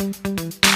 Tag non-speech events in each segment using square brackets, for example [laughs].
Yeah.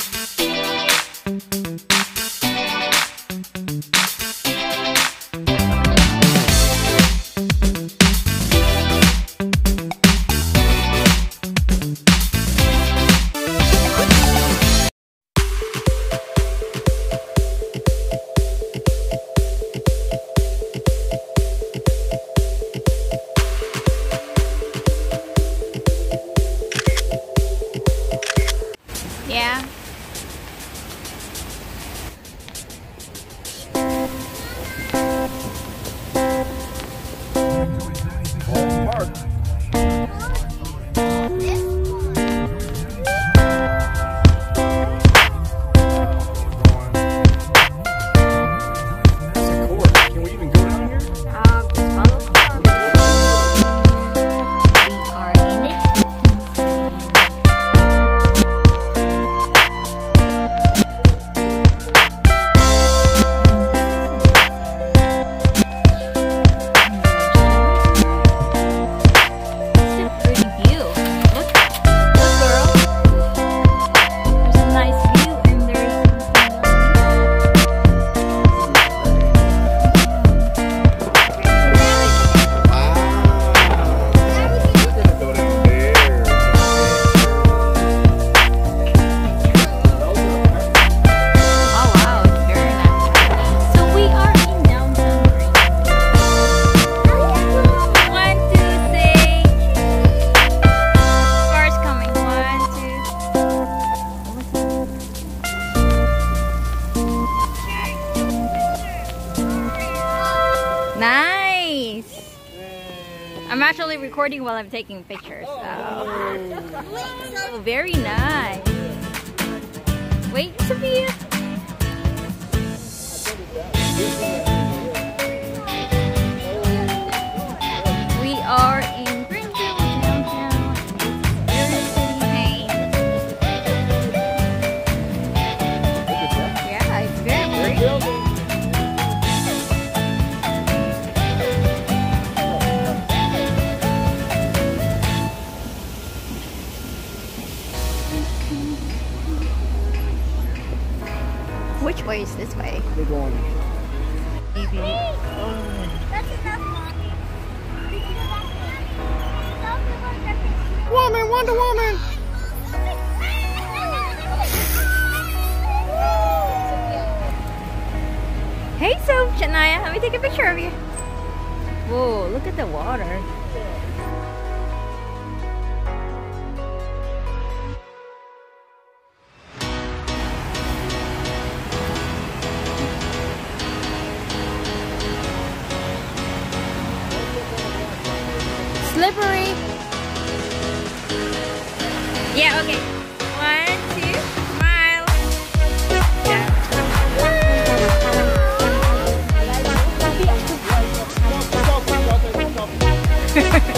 I'm actually recording while I'm taking pictures. So. Oh, oh very nice. Wait, Sophia. Which way is this way? We're going. Maybe. That's enough, Mommy. Woman, Wonder Woman. Hey, so Shania, let me take a picture of you. Whoa, look at the water. Slippery. Yeah, okay. One, two, smile. [laughs]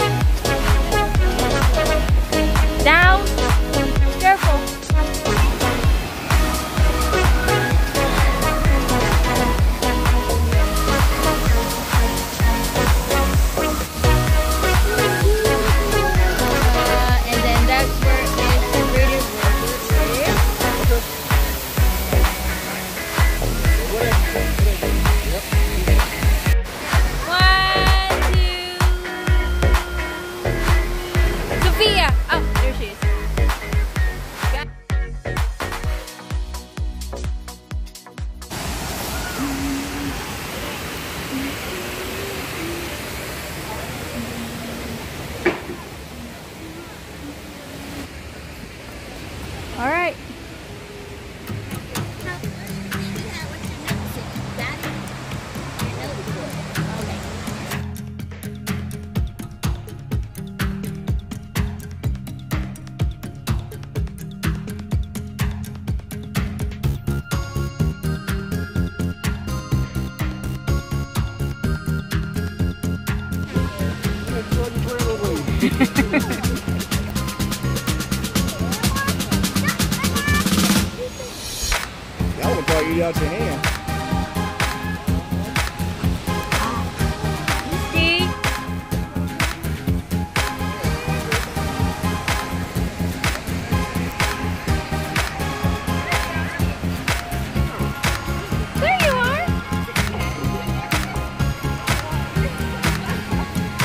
out your hand.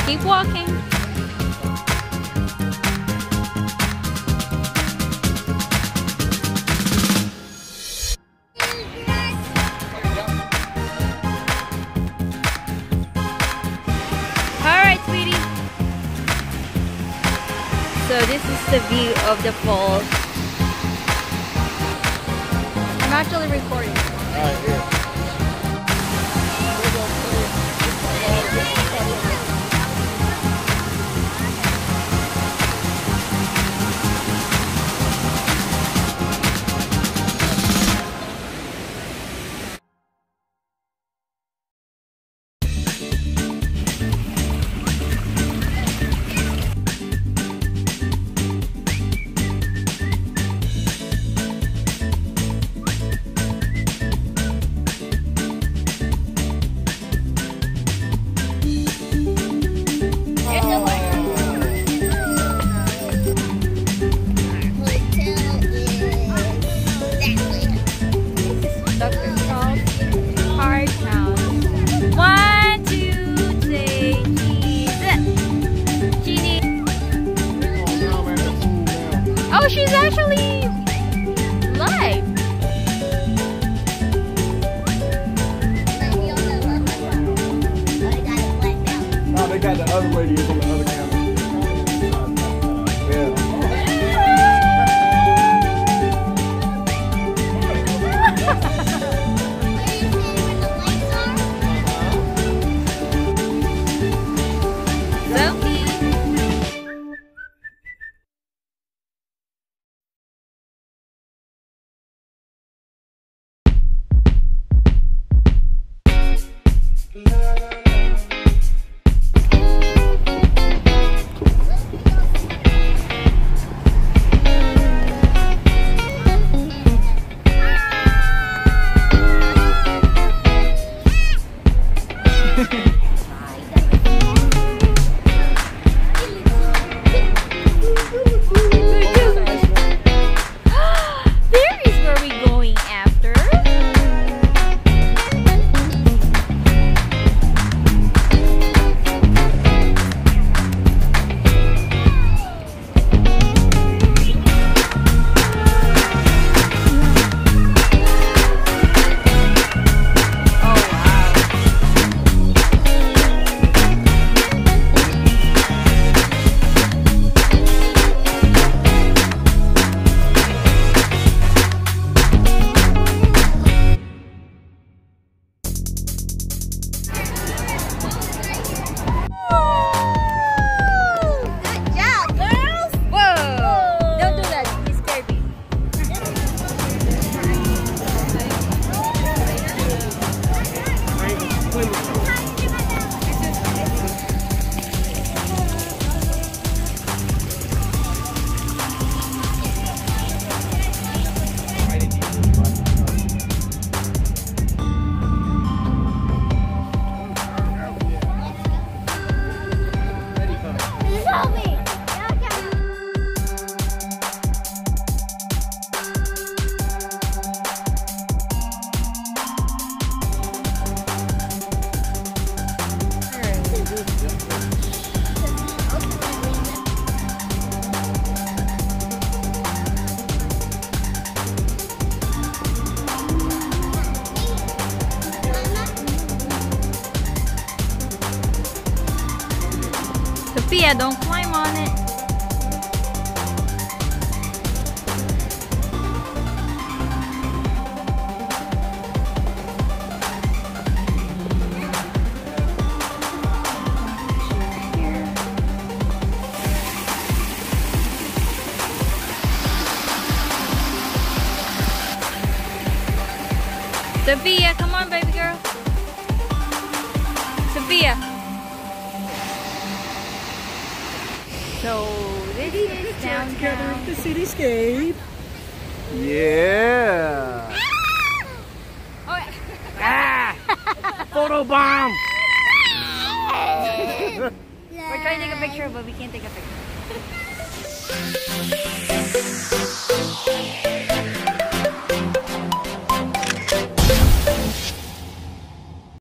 keep walking. So this is the view of the falls. I'm actually recording. Alright, here. Got the other radios on the other camera. Sophia, don't climb on it. Sophia, come on, So this is downtown. the cityscape. Yeah. Oh, yeah. Ah! [laughs] Photo bomb. [laughs] We're trying to take a picture, but we can't take a picture.